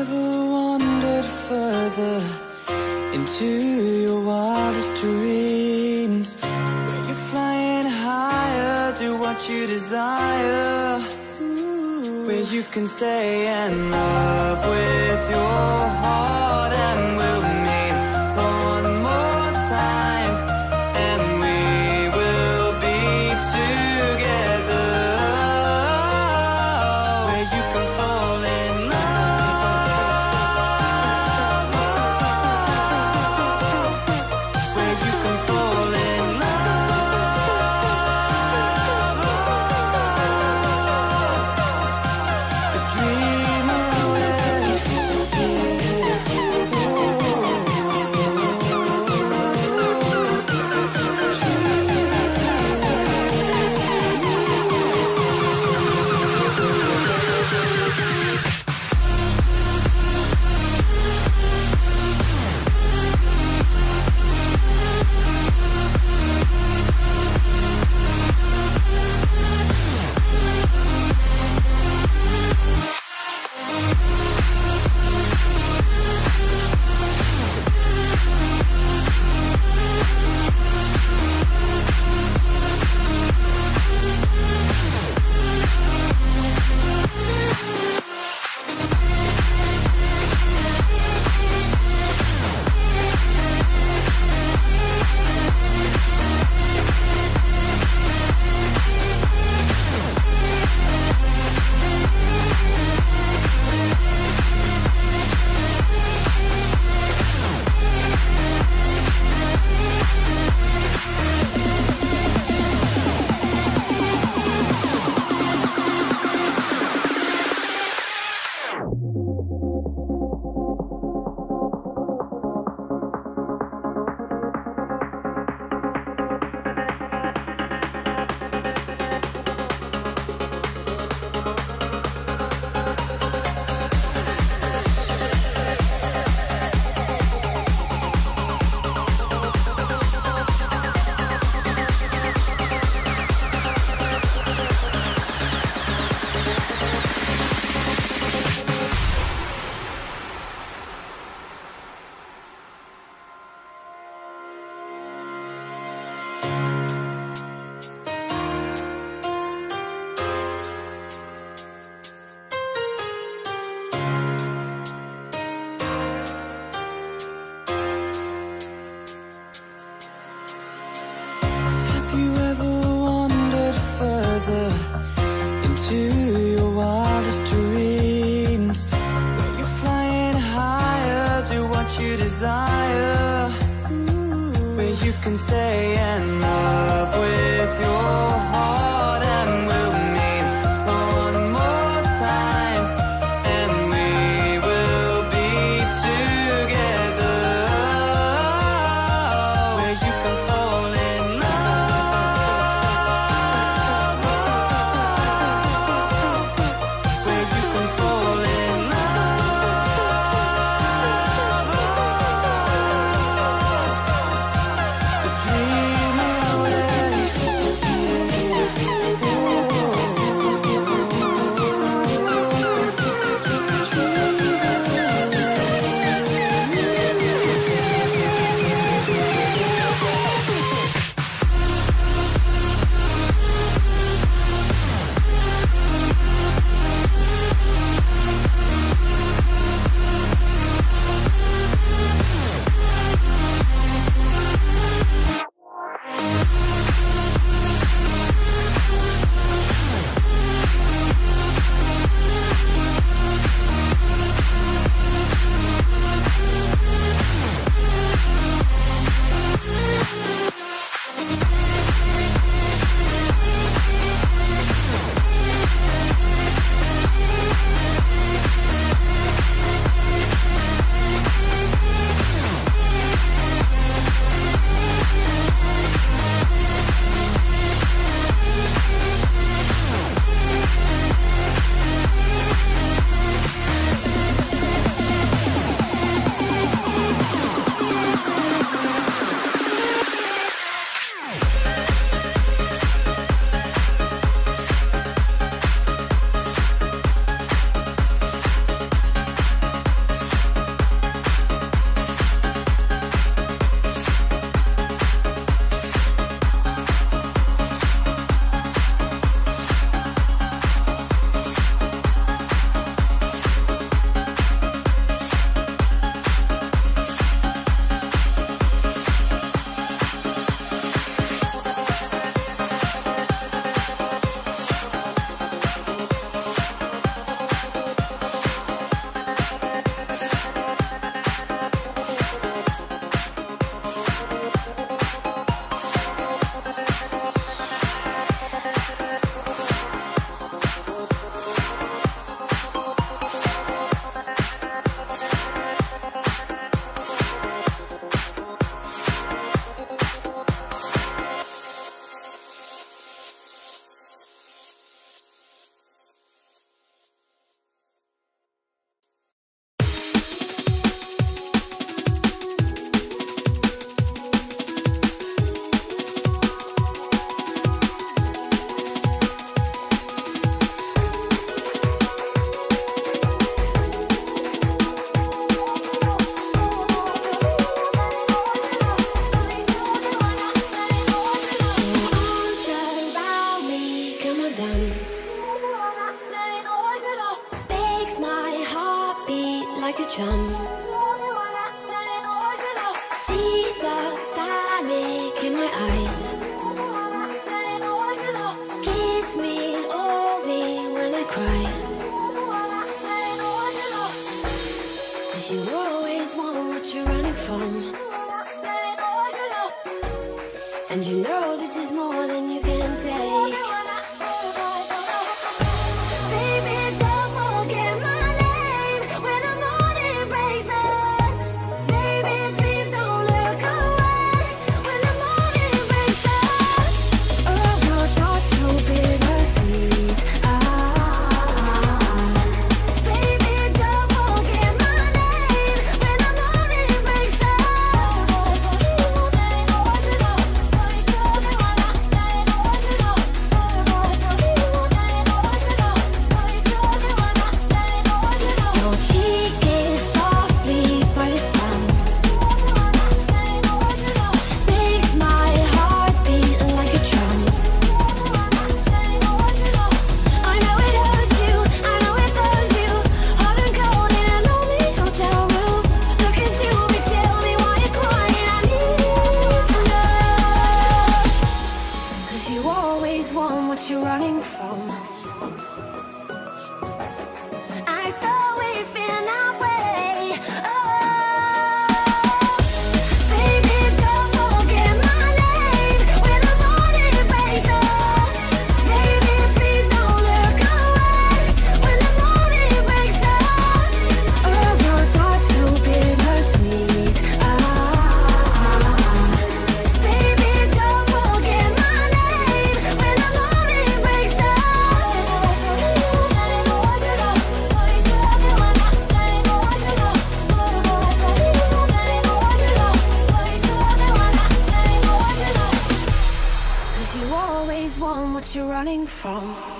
ever wandered further into your wildest dreams? Where you're flying higher, do what you desire. Where you can stay and love with your heart and will. And stay and You always want what you're running from. And you know this is more than you what you're running from. you always want what you're running from.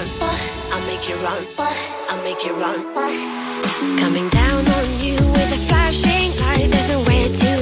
run. I'll make you run. I'll make you run. Coming down on you with a flashing light. There's a way to